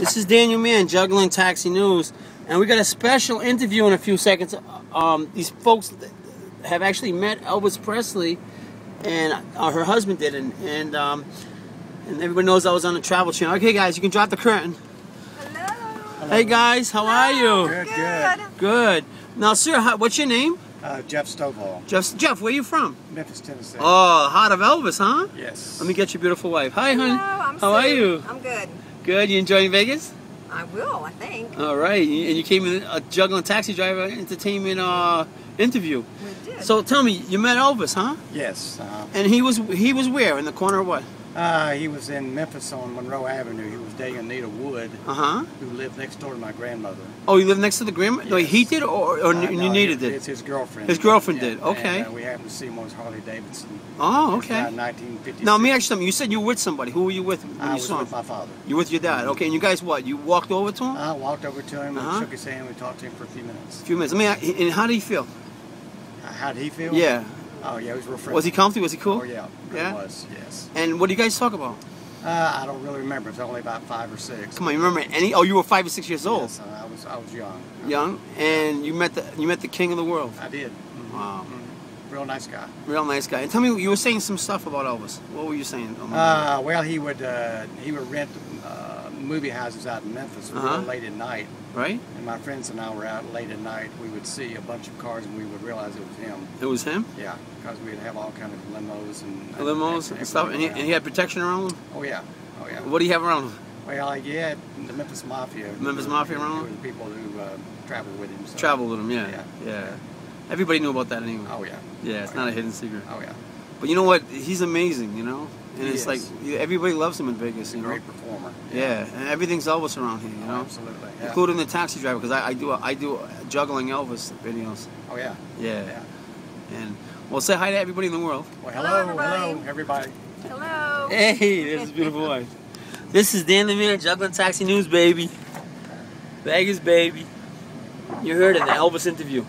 This is Daniel Mann, Juggling Taxi News, and we got a special interview in a few seconds. Um, these folks have actually met Elvis Presley, and uh, her husband did, and and, um, and everybody knows I was on the Travel Channel. Okay, guys, you can drop the curtain. Hello. Hey guys, how are you? Good, good. Good. Now, sir, how, what's your name? Uh, Jeff Stovall, Jeff. Jeff, where are you from? Memphis, Tennessee. Oh, heart of Elvis, huh? yes. Let me get your beautiful wife. Hi, Hello, honey. I'm How are you? I'm good. Good. You enjoying Vegas? I will, I think. All right, and you came in a juggling taxi driver entertainment uh, interview. We did. So tell me, you met Elvis, huh? Yes. Uh, And he was he was where in the corner of what? Uh, he was in Memphis on Monroe Avenue. He was dating Anita Wood, Uh huh. who lived next door to my grandmother. Oh, you lived next to the grandmother? No, Yes. he did, or, or Uh, you no, needed it, it. It's his girlfriend. His girlfriend did, okay. And, uh, we happened to see him on his Harley Davidson. Oh, okay. around 1956. Now, let me ask you something. You said you were with somebody. Who were you with when I you was saw with him? my father. You with your dad? Okay, and you guys what? You walked over to him? I walked over to him Uh-huh. and shook his hand. We talked to him for a few minutes. a few minutes. I mean, And how did he feel? Uh, How did he feel? Yeah. Oh, yeah, he was real friendly. Was he comfy? Was he cool? Oh, yeah. Yeah? He was, yes. And what do you guys talk about? Uh, I don't really remember. It was only about five or six. Come on, you remember any? Oh, you were five or six years old, Yes, uh, I was I was young. young, and you met the you met the king of the world. I did. Mhm. Wow. Mhm. Real nice guy. Real nice guy. And tell me, you were saying some stuff about Elvis. What were you saying? Uh, well, he would uh, he would rent uh, movie houses out in Memphis real Uh-huh. late at night, right? and my friends and I were out late at night. We would see a bunch of cars, and we would realize it was him. It was him. Yeah, because we'd have all kind of limos and limos and stuff, and he, and he had protection around him. Oh yeah, oh yeah. What do you have around him? Well, he had the Memphis Mafia. Memphis Mafia around him? people who uh, traveled with him. So. Travel with him, yeah, Yeah. yeah. Everybody knew about that anyway. Oh yeah. Yeah, it's oh, not yeah. a hidden secret. Oh yeah. But you know what? He's amazing, you know. And He it's is. like everybody loves him in Vegas, He's a you know. great performer. Yeah, and everything's Elvis around here, you Oh, know. absolutely. Yeah. Including the taxi driver, because I, I do I do juggling Elvis videos. Oh yeah. Yeah. Yeah. And well, say hi to everybody in the world. Well, Hello, hello, everybody. hello, everybody. Hello. Hey, this is beautiful wife. This is Dan the Man, Juggling Taxi News, baby. Vegas, baby. You heard it, the Elvis interview.